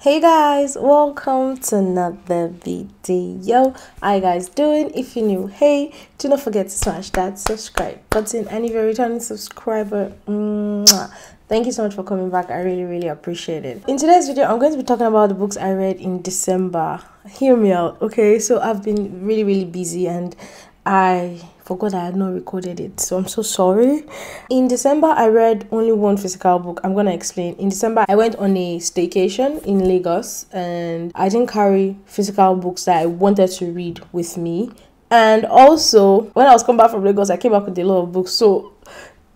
Hey guys, welcome to another video. How you guys doing? If you're new, hey, do not forget to smash that subscribe button. And if you're returning subscriber, mwah, thank you so much for coming back. I really, really appreciate it. In today's video, I'm going to be talking about the books I read in December. Hear me out, okay? So I've been really, really busy and I forgot I had not recorded it, so I'm so sorry. In December, I read only one physical book. I'm gonna explain. In December, I went on a staycation in Lagos and I didn't carry physical books that I wanted to read with me. And also, when I was coming back from Lagos, I came back with a lot of books. So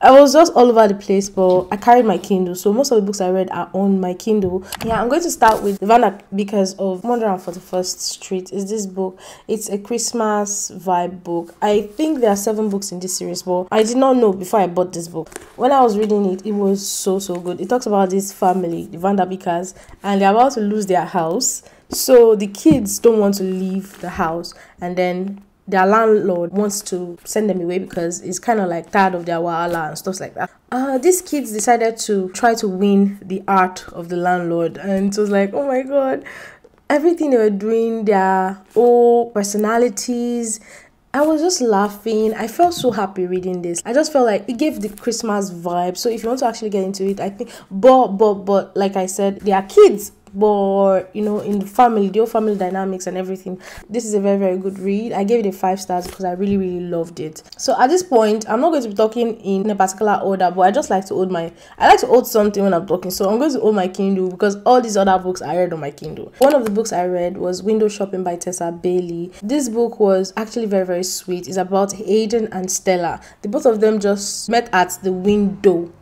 I was just all over the place, but I carried my Kindle. So most of the books I read are on my Kindle. Yeah, I'm going to start with Vanna because of 141st Street is this book. It's a Christmas vibe book. I think there are seven books in this series, but I did not know before I bought this book. When I was reading it, it was so so good. It talks about this family, the Der and they're about to lose their house. So the kids don't want to leave the house, and then their landlord wants to send them away because he's kind of like tired of their wahala and stuff like that. Uh, these kids decided to try to win the heart of the landlord, and it was like, oh my god, everything they were doing, their whole personalities. I was just laughing. I felt so happy reading this. I just felt like it gave the Christmas vibe. So if you want to actually get into it, I think, but but but like I said, they are kids but you know in the family the whole family dynamics and everything this is a very very good read. I gave it a five stars because i really really loved it. So at this point i'm not going to be talking in a particular order but i just like to hold my i like to hold something when i'm talking. So i'm going to hold my kindle because all these other books i read on my kindle. One of the books i read was window shopping by tessa bailey. This book was actually very very sweet. It's about aiden and stella. The both of them just met at the window.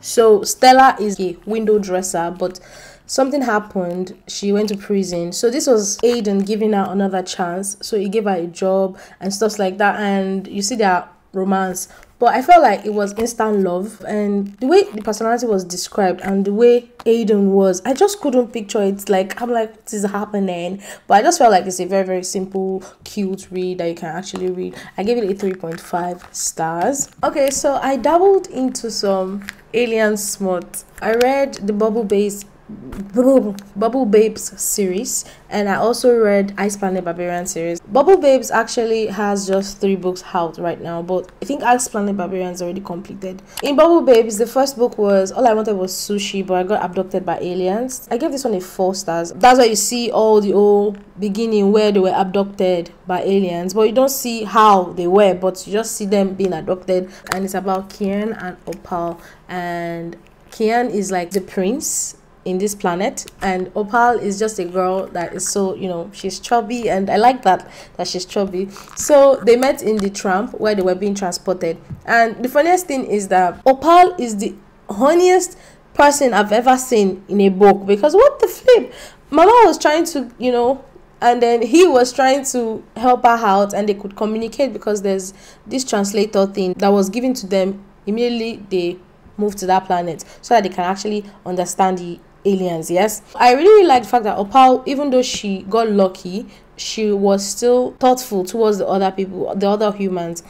So stella is a window dresser but something happened. She went to prison. So this was aiden giving her another chance. So he gave her a job and stuff like that. And you see their romance. But i felt like it was instant love. And the way the personality was described and the way aiden was i just couldn't picture it. Like i'm like this is happening? But i just felt like it's a very very simple cute read that you can actually read. I gave it a 3.5 stars. Okay so i dabbled into some alien smut. I read the bubble base Bubble Babes series and I also read Ice Planet Barbarian series. Bubble Babes actually has just three books out right now, but I think Ice Planet Barbarian is already completed. In Bubble Babes, the first book was All I Wanted Was Sushi, but I got abducted by aliens. I gave this one a four stars. That's why you see all the old beginning where they were abducted by aliens, but you don't see how they were, but you just see them being abducted. And it's about Kian and Opal, and Kian is like the prince in this planet and opal is just a girl that is so you know she's chubby and i like that that she's chubby. So they met in the tramp where they were being transported and the funniest thing is that opal is the honeyest person i've ever seen in a book because what the flip? Mama was trying to you know and then he was trying to help her out and they could communicate because there's this translator thing that was given to them immediately they moved to that planet so that they can actually understand the aliens yes? I really, really like the fact that opal even though she got lucky she was still thoughtful towards the other people the other humans.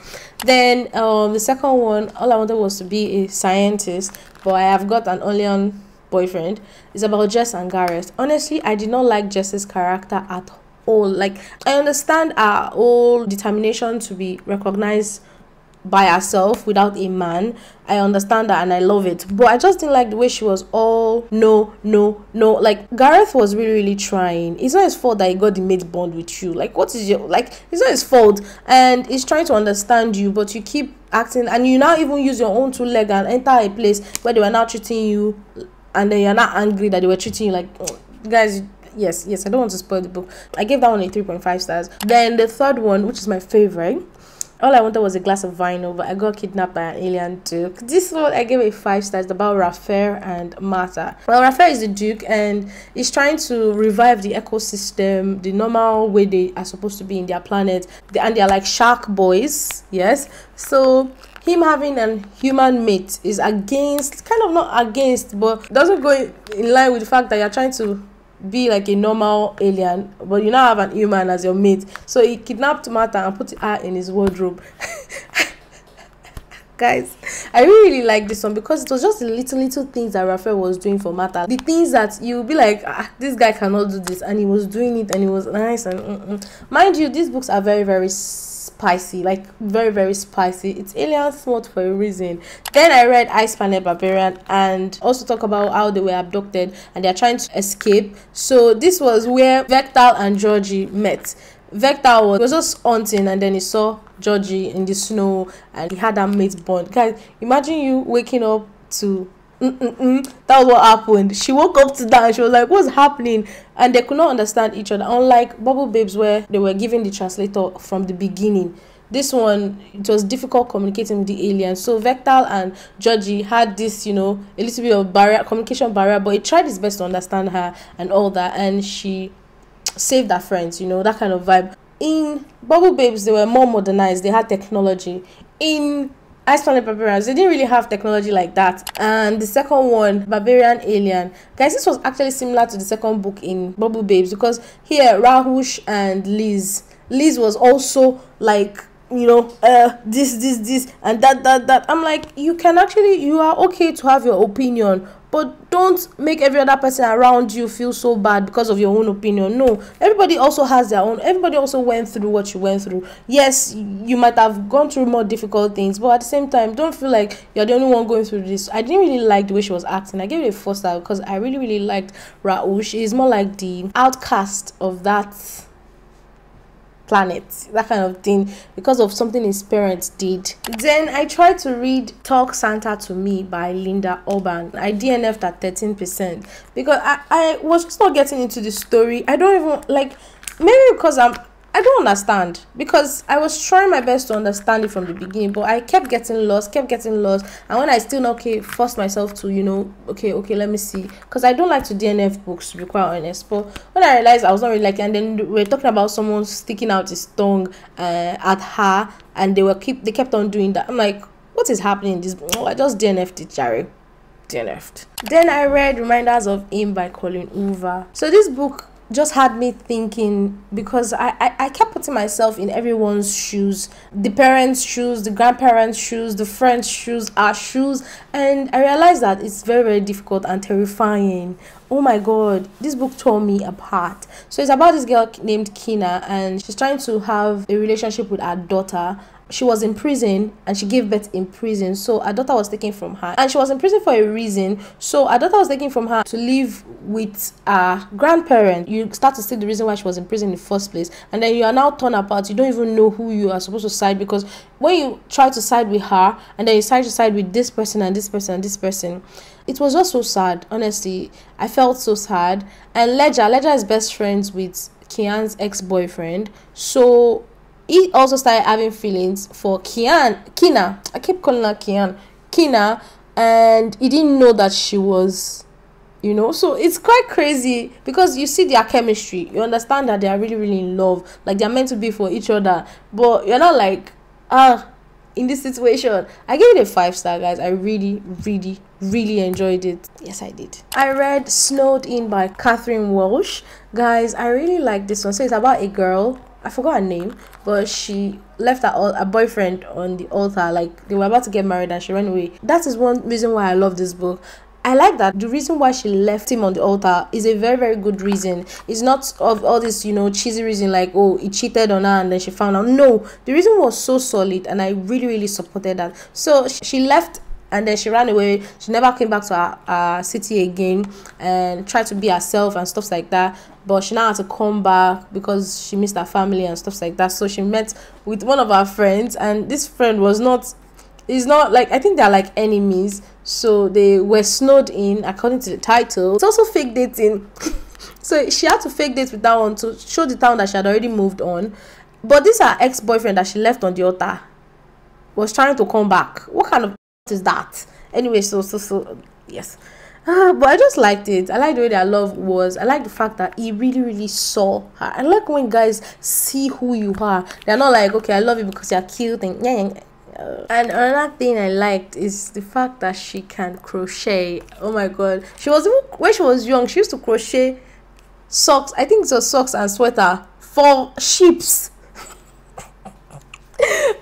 Then um the second one all i wanted was to be a scientist but i have got an on boyfriend. It's about jess and gareth. Honestly i did not like jess's character at all. Like i understand our whole determination to be recognized by herself without a man. I understand that and I love it. But I just didn't like the way she was all no, no, no. Like Gareth was really, really trying. It's not his fault that he got the mate bond with you. Like what is your like it's not his fault and he's trying to understand you, but you keep acting and you now even use your own two leg and enter a place where they were now treating you and then you're not angry that they were treating you like oh, guys yes yes i don't want to spoil the book i gave that one a 3.5 stars then the third one which is my favorite all I wanted was a glass of wine but I got kidnapped by an alien duke. This one I gave a five stars about Raphael and Martha. Well, Raphael is the duke and he's trying to revive the ecosystem, the normal way they are supposed to be in their planet, and they're like shark boys. Yes, so him having an human mate is against, kind of not against, but doesn't go in line with the fact that you're trying to be like a normal alien, but you now have an human as your mate. So he kidnapped Martha and put her in his wardrobe. guys i really really like this one because it was just the little little things that raphael was doing for Martha the things that you'll be like ah, this guy cannot do this and he was doing it and it was nice and mm-mm. mind you these books are very very spicy like very very spicy. It's alien smart for a reason. Then i read ice planet barbarian and also talk about how they were abducted and they're trying to escape. So this was where vectal and georgie met. Vector was, was just hunting and then he saw Georgie in the snow and he had that mate bond. Guys, imagine you waking up to Mm-mm-mm. what happened. She woke up to that and she was like, What's happening? And they could not understand each other. Unlike Bubble Babes, where they were given the translator from the beginning. This one, it was difficult communicating with the aliens. So Vektal and Georgie had this, you know, a little bit of barrier, communication barrier, but he tried his best to understand her and all that. And she saved their friends, you know, that kind of vibe. In Bubble Babes, they were more modernized, they had technology. In Ice Planet Barbarians, they didn't really have technology like that. And the second one, Barbarian Alien. Guys, this was actually similar to the second book in Bubble Babes because here, Raahosh and Liz. Liz was also like you know uh this this this and that that that i'm like you can actually you are okay to have your opinion but don't make every other person around you feel so bad because of your own opinion. No everybody also has their own everybody also went through what you went through. Yes you might have gone through more difficult things but at the same time don't feel like you're the only one going through this. I didn't really like the way she was acting. I gave it a four star because i really really liked Rahush she's more like the outcast of that planet that kind of thing because of something his parents did. Then i tried to read talk santa to me by linda urban. I dnf'd at 13 percent. Because i i was just not getting into the story. I don't even like maybe because i'm I don't understand because I was trying my best to understand it from the beginning, but I kept getting lost, kept getting lost. And when I still okay, forced myself to, you know, okay, okay, let me see, because I don't like to DNF books to be quite honest. But when I realized I was not really like, and then we are talking about someone sticking out his tongue uh, at her, and they were keep they kept on doing that. I'm like, what is happening in this? Oh, I just DNF'd it, Jerry. DNF'd. Then I read Reminders of Him by Colleen Hoover. So this book just had me thinking because I, I, I kept putting myself in everyone's shoes the parents' shoes, the grandparents' shoes, the friends' shoes, our shoes, and I realized that it's very, very difficult and terrifying. Oh my god, this book tore me apart. So it's about this girl named Kenna, and she's trying to have a relationship with her daughter she was in prison and she gave birth in prison. So her daughter was taken from her. And she was in prison for a reason. So her daughter was taken from her to live with a grandparent. You start to see the reason why she was in prison in the first place. And then you are now torn apart. You don't even know who you are supposed to side because when you try to side with her and then you decide to side with this person and this person and this person, it was just so sad. Honestly, I felt so sad. And Ledger, Ledger is best friends with Kian's ex-boyfriend. So he also started having feelings for Kian, Kenna. I keep calling her Kian, Kenna, and he didn't know that she was, you know. So it's quite crazy because you see their chemistry. You understand that they are really, really in love. Like they're meant to be for each other, but you're not like ah. In this situation, I gave it a five star, guys. I really, really, really enjoyed it. Yes, I did. I read Snowed In by Catherine Walsh. Guys, I really like this one. So it's about a girl I forgot her name, but she left her, her boyfriend on the altar. Like they were about to get married and she ran away. That is one reason why I love this book. I like that the reason why she left him on the altar is a very very good reason. It's not of all this you know cheesy reason like oh he cheated on her and then she found out. No, the reason was so solid and I really really supported that. So she left and then she ran away she never came back to her, her city again and tried to be herself and stuff like that but she now had to come back because she missed her family and stuff like that. So she met with one of her friends and this friend was not is not like i think they're like enemies. So they were snowed in according to the title. It's also fake dating. So she had to fake date with that one to show the town that she had already moved on. But this her ex-boyfriend that she left on the altar was trying to come back. What kind of is that? Anyway so so so yes uh, but i just liked it i like the way their love was i like the fact that he really really saw her i like when guys see who you are they're not like okay i love you because you're cute and yeah, and another thing I liked is the fact that she can crochet. Oh my god. She was when she was young, she used to crochet socks. I think it was socks and sweater for sheeps.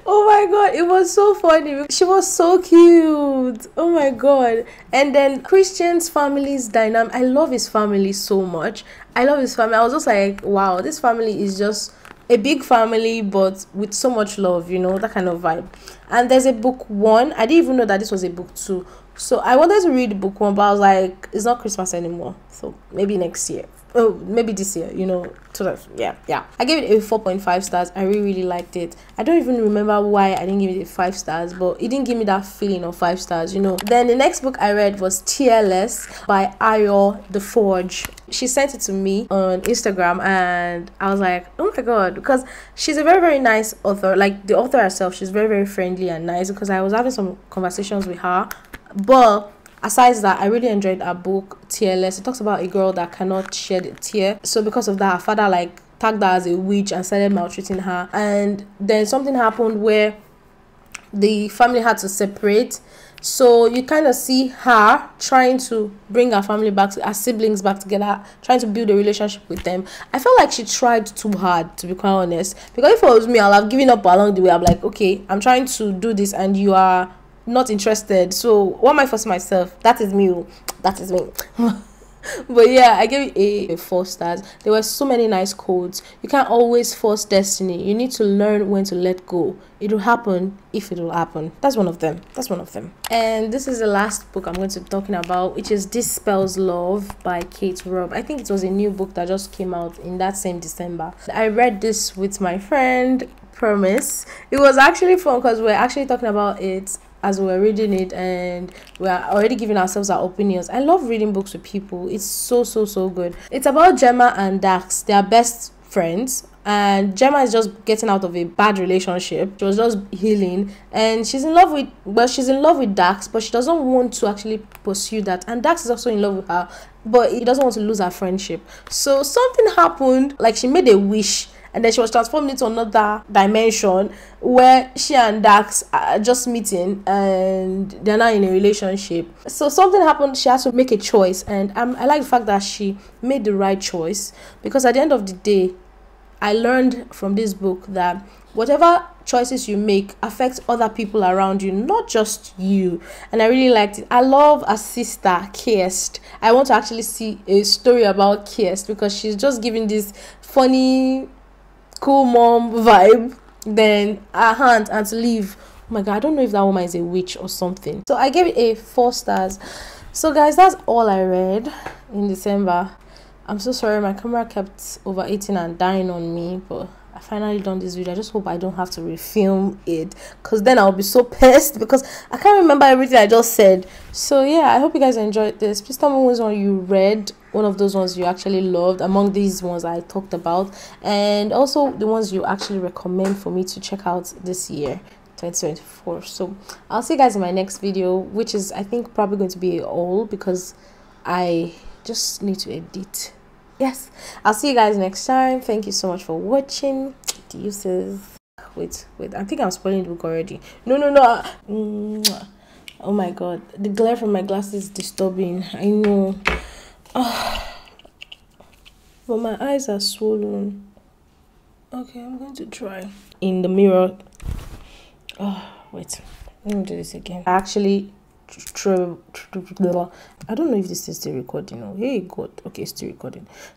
Oh my god, it was so funny. She was so cute. Oh my god. And then Christian's family's dynamic. I love his family so much. I love his family. I was just like, wow, this family is just a big family but with so much love, you know, that kind of vibe. And there's a book one. I didn't even know that this was a book two. So I wanted to read book one, but I was like, it's not Christmas anymore. So maybe next year oh maybe this year you know yeah yeah. I gave it a 4.5 stars. I really really liked it. I don't even remember why i didn't give it a five stars but it didn't give me that feeling of five stars you know. Then the next book i read was tearless by ayo the forge. She sent it to me on instagram and i was like oh my god because she's a very very nice author. Like the author herself she's very very friendly and nice because i was having some conversations with her but aside that i really enjoyed her book tearless. It talks about a girl that cannot shed a tear. So because of that her father like tagged her as a witch and started maltreating her. And then something happened where the family had to separate. So you kind of see her trying to bring her family back her siblings back together trying to build a relationship with them. I felt like she tried too hard to be quite honest. Because if it was me i'll have given up along the way. I'm like okay i'm trying to do this and you are not interested. So what am I forcing myself? That is me. Oh. That is me. but yeah, I gave it a, a, four stars. There were so many nice quotes. You can't always force destiny. You need to learn when to let go. It will happen if it will happen. That's one of them. That's one of them. And this is the last book I'm going to be talking about, which is This Spells Love by Kate Robb. I think it was a new book that just came out in that same December. I read this with my friend Promise. It was actually fun because we're actually talking about it as we are reading it and we are already giving ourselves our opinions. I love reading books with people. It's so so so good. It's about Gemma and Dax. They are best friends and Gemma is just getting out of a bad relationship. She was just healing and she's in love with well she's in love with Dax but she doesn't want to actually pursue that and Dax is also in love with her but he doesn't want to lose her friendship. So something happened like she made a wish and then she was transformed into another dimension where she and Dax are just meeting and they're not in a relationship. So something happened, she has to make a choice, and um, I like the fact that she made the right choice because at the end of the day, I learned from this book that whatever choices you make affects other people around you, not just you. And I really liked it. I love a sister, Kirst. I want to actually see a story about Kirst because she's just giving this funny cool mom vibe then a hand and to leave. Oh my god i don't know if that woman is a witch or something. So i gave it a four stars. So guys that's all i read in december. I'm so sorry my camera kept overeating and dying on me but finally done this video. I just hope I don't have to refilm it because then I'll be so pissed because I can't remember everything I just said. So yeah, I hope you guys enjoyed this. Please tell me which one you read, one of those ones you actually loved among these ones I talked about, and also the ones you actually recommend for me to check out this year. 2024 so i'll see you guys in my next video which is i think probably going to be all because i just need to edit yes i'll see you guys next time thank you so much for watching deuces wait wait i think i'm spoiling the book already no no no mm, oh my god the glare from my glasses is disturbing i know oh, but my eyes are swollen okay i'm going to try in the mirror oh wait let me do this again actually I don't know if this is still recording. Oh, hey God, okay, still recording.